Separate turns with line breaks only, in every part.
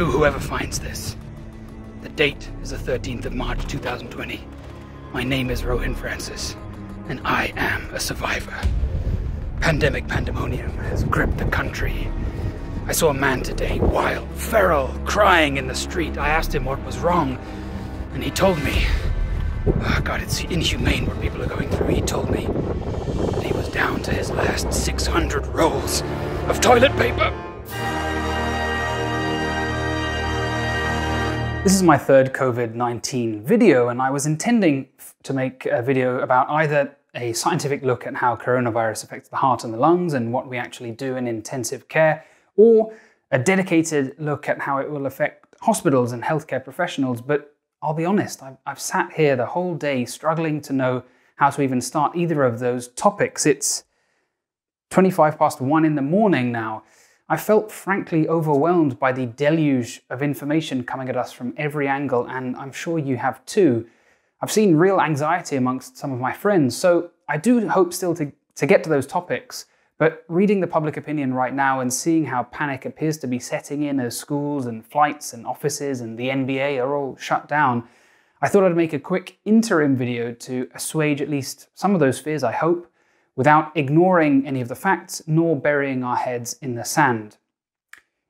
To whoever finds this, the date is the 13th of March 2020. My name is Rohin Francis, and I am a survivor. Pandemic pandemonium has gripped the country. I saw a man today, wild, feral, crying in the street. I asked him what was wrong, and he told me. Oh God, it's inhumane what people are going through. He told me that he was down to his last 600 rolls of toilet paper. This is my third COVID 19 video, and I was intending to make a video about either a scientific look at how coronavirus affects the heart and the lungs and what we actually do in intensive care, or a dedicated look at how it will affect hospitals and healthcare professionals. But I'll be honest, I've, I've sat here the whole day struggling to know how to even start either of those topics. It's 25 past one in the morning now. I felt frankly overwhelmed by the deluge of information coming at us from every angle, and I'm sure you have too. I've seen real anxiety amongst some of my friends, so I do hope still to, to get to those topics. But reading the public opinion right now and seeing how panic appears to be setting in as schools and flights and offices and the NBA are all shut down, I thought I'd make a quick interim video to assuage at least some of those fears, I hope, without ignoring any of the facts nor burying our heads in the sand.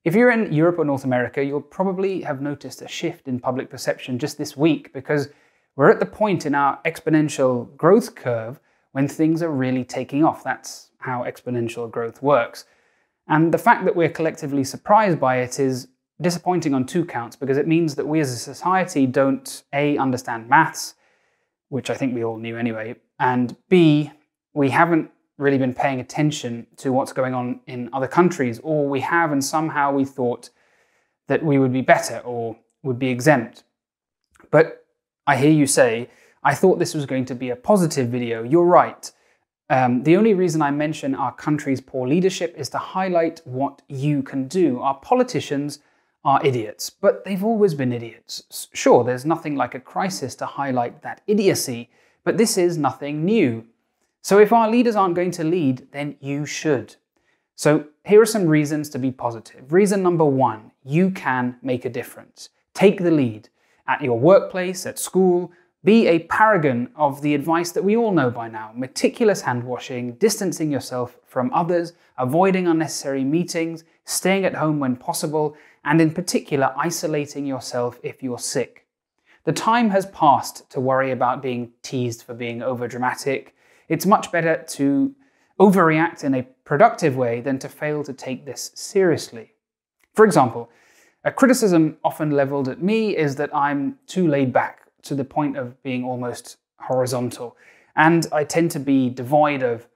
If you're in Europe or North America, you'll probably have noticed a shift in public perception just this week because we're at the point in our exponential growth curve when things are really taking off. That's how exponential growth works. And the fact that we're collectively surprised by it is disappointing on two counts because it means that we as a society don't A, understand maths, which I think we all knew anyway, and B, we haven't really been paying attention to what's going on in other countries, or we have and somehow we thought that we would be better or would be exempt. But I hear you say, I thought this was going to be a positive video. You're right. Um, the only reason I mention our country's poor leadership is to highlight what you can do. Our politicians are idiots, but they've always been idiots. Sure, there's nothing like a crisis to highlight that idiocy, but this is nothing new. So if our leaders aren't going to lead, then you should. So here are some reasons to be positive. Reason number one, you can make a difference. Take the lead at your workplace, at school. Be a paragon of the advice that we all know by now meticulous hand washing, distancing yourself from others, avoiding unnecessary meetings, staying at home when possible, and in particular, isolating yourself if you're sick. The time has passed to worry about being teased for being overdramatic it's much better to overreact in a productive way than to fail to take this seriously. For example, a criticism often leveled at me is that I'm too laid back to the point of being almost horizontal, and I tend to be devoid of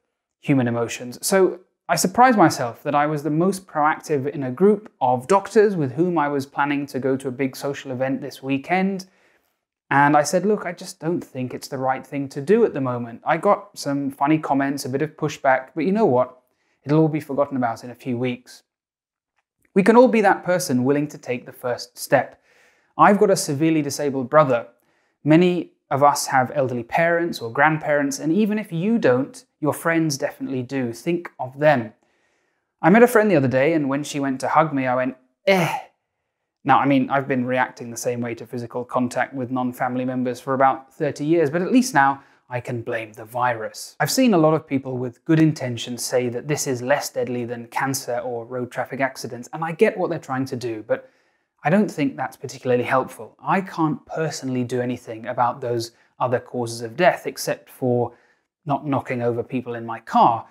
human emotions. So I surprised myself that I was the most proactive in a group of doctors with whom I was planning to go to a big social event this weekend. And I said, look, I just don't think it's the right thing to do at the moment. I got some funny comments, a bit of pushback, but you know what? It'll all be forgotten about in a few weeks. We can all be that person willing to take the first step. I've got a severely disabled brother. Many of us have elderly parents or grandparents, and even if you don't, your friends definitely do. Think of them. I met a friend the other day, and when she went to hug me, I went, eh, now, I mean, I've been reacting the same way to physical contact with non family members for about 30 years, but at least now I can blame the virus. I've seen a lot of people with good intentions say that this is less deadly than cancer or road traffic accidents, and I get what they're trying to do, but I don't think that's particularly helpful. I can't personally do anything about those other causes of death except for not knocking over people in my car,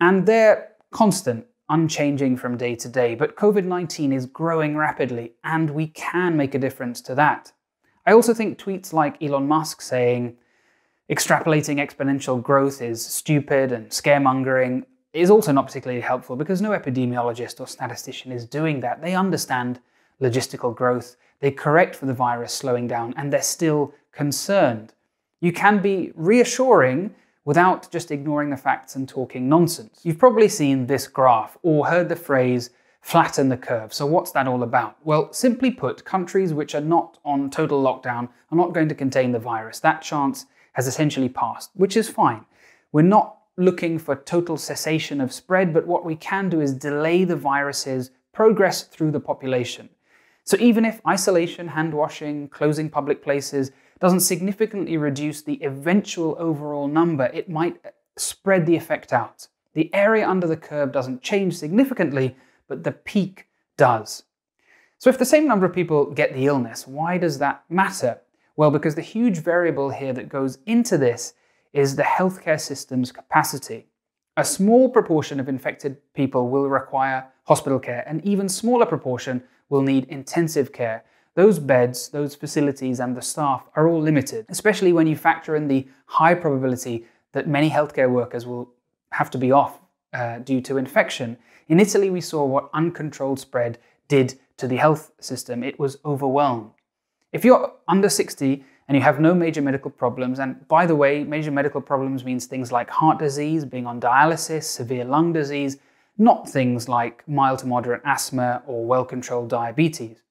and they're constant unchanging from day to day, but COVID 19 is growing rapidly, and we can make a difference to that. I also think tweets like Elon Musk saying, extrapolating exponential growth is stupid and scaremongering is also not particularly helpful because no epidemiologist or statistician is doing that. They understand logistical growth, they correct for the virus slowing down, and they're still concerned. You can be reassuring without just ignoring the facts and talking nonsense. You've probably seen this graph or heard the phrase flatten the curve. So what's that all about? Well, simply put, countries which are not on total lockdown are not going to contain the virus. That chance has essentially passed, which is fine. We're not looking for total cessation of spread, but what we can do is delay the virus's progress through the population. So even if isolation, hand washing, closing public places doesn't significantly reduce the eventual overall number, it might spread the effect out. The area under the curve doesn't change significantly, but the peak does. So if the same number of people get the illness, why does that matter? Well, because the huge variable here that goes into this is the healthcare system's capacity. A small proportion of infected people will require hospital care, an even smaller proportion will need intensive care. Those beds, those facilities, and the staff are all limited, especially when you factor in the high probability that many healthcare workers will have to be off uh, due to infection. In Italy, we saw what uncontrolled spread did to the health system. It was overwhelmed. If you're under 60 and you have no major medical problems, and by the way, major medical problems means things like heart disease, being on dialysis, severe lung disease, not things like mild to moderate asthma or well controlled diabetes.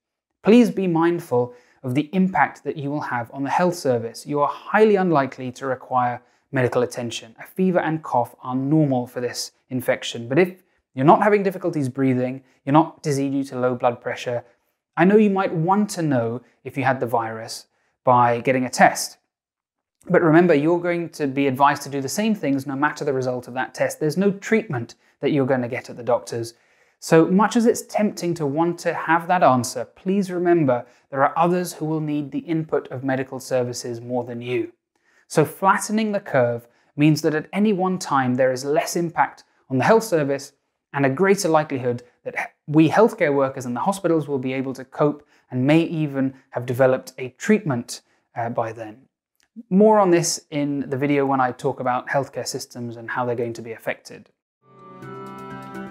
Please be mindful of the impact that you will have on the health service. You are highly unlikely to require medical attention. A fever and cough are normal for this infection, but if you're not having difficulties breathing, you're not dizzy due to low blood pressure, I know you might want to know if you had the virus by getting a test. But remember, you're going to be advised to do the same things no matter the result of that test. There's no treatment that you're going to get at the doctor's. So much as it's tempting to want to have that answer, please remember there are others who will need the input of medical services more than you. So flattening the curve means that at any one time there is less impact on the health service and a greater likelihood that we healthcare workers and the hospitals will be able to cope and may even have developed a treatment uh, by then. More on this in the video when I talk about healthcare systems and how they're going to be affected.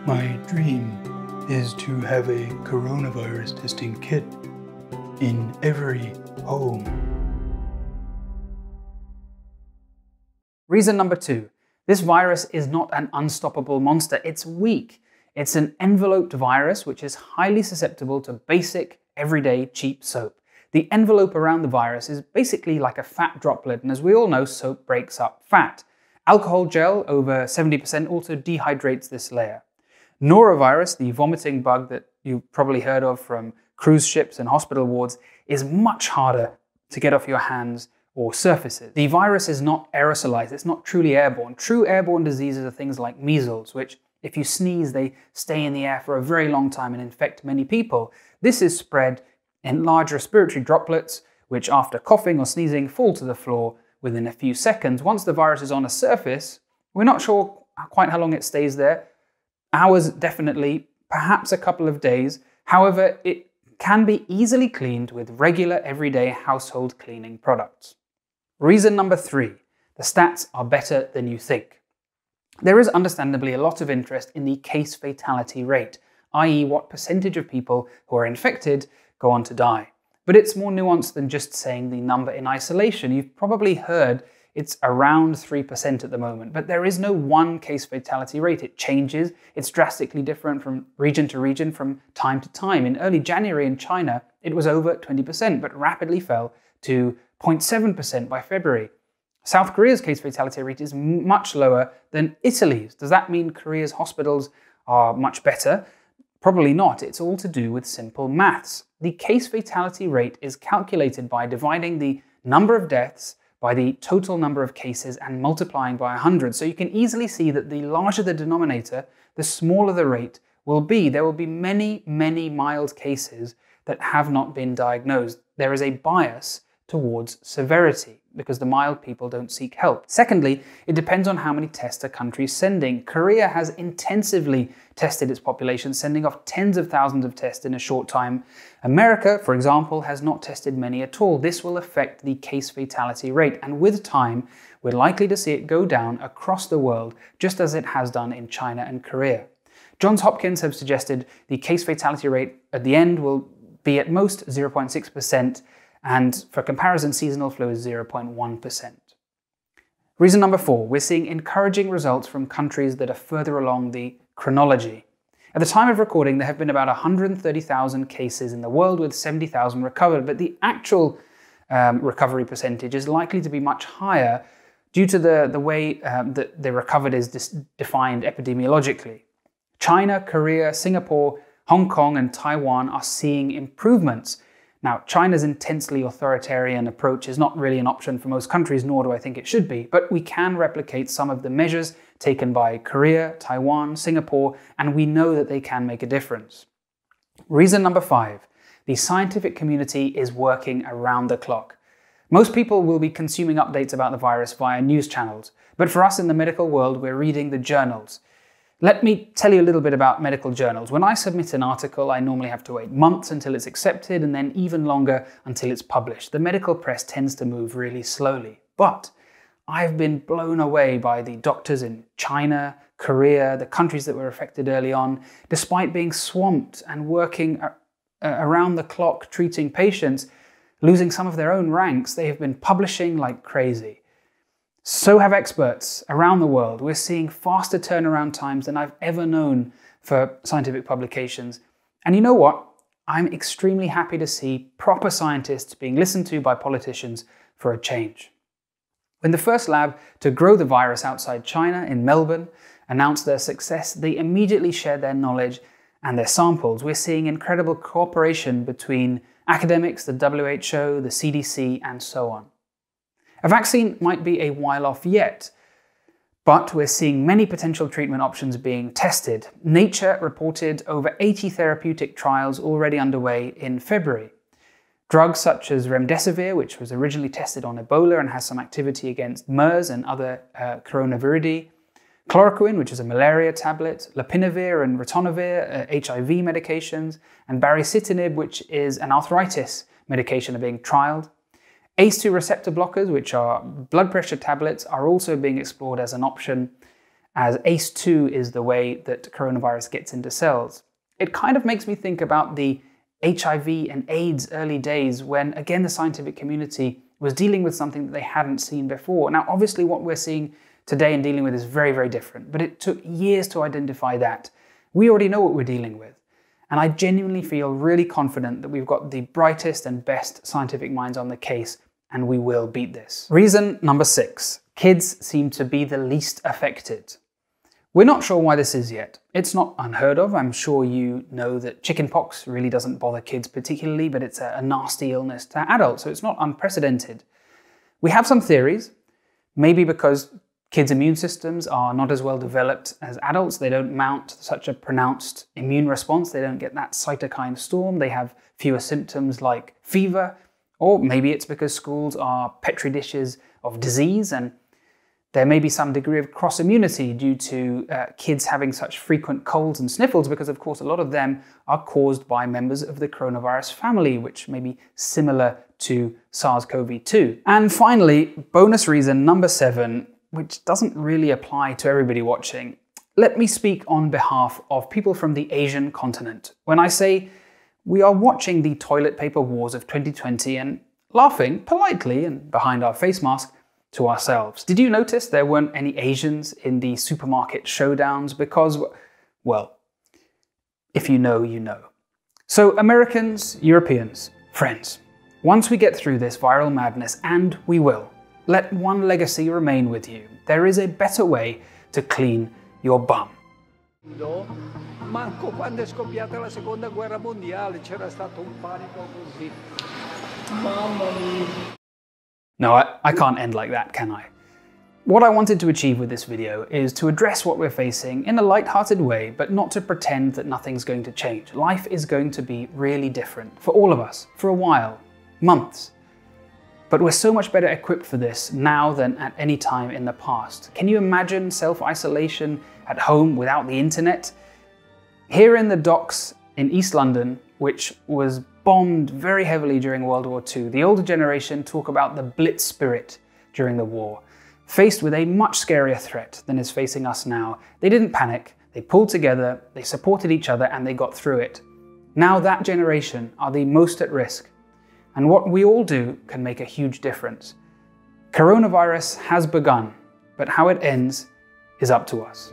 My dream is to have a coronavirus testing kit in every home.
Reason number two this virus is not an unstoppable monster, it's weak. It's an enveloped virus which is highly susceptible to basic, everyday, cheap soap. The envelope around the virus is basically like a fat droplet, and as we all know, soap breaks up fat. Alcohol gel, over 70%, also dehydrates this layer. Norovirus, the vomiting bug that you've probably heard of from cruise ships and hospital wards, is much harder to get off your hands or surfaces. The virus is not aerosolized, it's not truly airborne. True airborne diseases are things like measles, which if you sneeze, they stay in the air for a very long time and infect many people. This is spread in large respiratory droplets, which after coughing or sneezing fall to the floor within a few seconds. Once the virus is on a surface, we're not sure quite how long it stays there, hours definitely, perhaps a couple of days. However, it can be easily cleaned with regular everyday household cleaning products. Reason number three, the stats are better than you think. There is understandably a lot of interest in the case fatality rate, i.e. what percentage of people who are infected go on to die. But it's more nuanced than just saying the number in isolation. You've probably heard it's around 3% at the moment, but there is no one case fatality rate. It changes. It's drastically different from region to region from time to time. In early January in China, it was over 20%, but rapidly fell to 0.7% by February. South Korea's case fatality rate is much lower than Italy's. Does that mean Korea's hospitals are much better? Probably not. It's all to do with simple maths. The case fatality rate is calculated by dividing the number of deaths by the total number of cases and multiplying by 100. So you can easily see that the larger the denominator, the smaller the rate will be. There will be many, many mild cases that have not been diagnosed. There is a bias towards severity because the mild people don't seek help. Secondly, it depends on how many tests a country is sending. Korea has intensively tested its population, sending off tens of thousands of tests in a short time. America, for example, has not tested many at all. This will affect the case fatality rate, and with time, we're likely to see it go down across the world, just as it has done in China and Korea. Johns Hopkins have suggested the case fatality rate at the end will be at most 0.6%, and for comparison, seasonal flu is 0.1%. Reason number four, we're seeing encouraging results from countries that are further along the chronology. At the time of recording, there have been about 130,000 cases in the world with 70,000 recovered, but the actual um, recovery percentage is likely to be much higher due to the, the way um, that the recovered is defined epidemiologically. China, Korea, Singapore, Hong Kong and Taiwan are seeing improvements. Now, China's intensely authoritarian approach is not really an option for most countries, nor do I think it should be, but we can replicate some of the measures taken by Korea, Taiwan, Singapore, and we know that they can make a difference. Reason number five the scientific community is working around the clock. Most people will be consuming updates about the virus via news channels, but for us in the medical world, we're reading the journals. Let me tell you a little bit about medical journals. When I submit an article, I normally have to wait months until it's accepted and then even longer until it's published. The medical press tends to move really slowly. But I've been blown away by the doctors in China, Korea, the countries that were affected early on, despite being swamped and working around the clock treating patients, losing some of their own ranks, they have been publishing like crazy. So have experts around the world. We're seeing faster turnaround times than I've ever known for scientific publications. And you know what? I'm extremely happy to see proper scientists being listened to by politicians for a change. When the first lab to grow the virus outside China in Melbourne announced their success, they immediately shared their knowledge and their samples. We're seeing incredible cooperation between academics, the WHO, the CDC, and so on. A vaccine might be a while off yet, but we're seeing many potential treatment options being tested. Nature reported over 80 therapeutic trials already underway in February. Drugs such as remdesivir, which was originally tested on Ebola and has some activity against MERS and other uh, coronaviridae, chloroquine, which is a malaria tablet, lopinavir and ritonavir, uh, HIV medications, and baricitinib, which is an arthritis medication, are being trialed. ACE2 receptor blockers, which are blood pressure tablets, are also being explored as an option, as ACE2 is the way that coronavirus gets into cells. It kind of makes me think about the HIV and AIDS early days when, again, the scientific community was dealing with something that they hadn't seen before. Now, obviously, what we're seeing today and dealing with is very, very different, but it took years to identify that. We already know what we're dealing with. And I genuinely feel really confident that we've got the brightest and best scientific minds on the case and we will beat this. Reason number six kids seem to be the least affected. We're not sure why this is yet. It's not unheard of. I'm sure you know that chickenpox really doesn't bother kids particularly, but it's a, nasty illness to adults, so it's not unprecedented. We have some theories, maybe because kids' immune systems are not as well developed as adults. They don't mount such a pronounced immune response. They don't get that cytokine storm. They have fewer symptoms like fever, or maybe it's because schools are petri dishes of disease and there may be some degree of cross immunity due to uh, kids having such frequent colds and sniffles, because of course a lot of them are caused by members of the coronavirus family, which may be similar to SARS CoV 2. And finally, bonus reason number seven, which doesn't really apply to everybody watching. Let me speak on behalf of people from the Asian continent. When I say we are watching the toilet paper wars of 2020 and laughing politely and behind our face mask to ourselves. Did you notice there weren't any Asians in the supermarket showdowns? Because, well, if you know, you know. So, Americans, Europeans, friends, once we get through this viral madness, and we will, let one legacy remain with you. There is a better way to clean your bum. Manco quando è scoppiata la seconda guerra mondiale c'era stato un panico così. Mamma mia. No, I, I can't end like that, can I? What I wanted to achieve with this video is to address what we're facing in a light-hearted way, but not to pretend that nothing's going to change. Life is going to be really different for all of us, for a while, months. But we're so much better equipped for this now than at any time in the past. Can you imagine self-isolation at home without the internet? Here in the docks in East London, which was bombed very heavily during World War II, the older generation talk about the Blitz spirit during the war. Faced with a much scarier threat than is facing us now, they didn't panic, they pulled together, they supported each other, and they got through it. Now that generation are the most at risk, and what we all do can make a huge difference. Coronavirus has begun, but how it ends is up to us.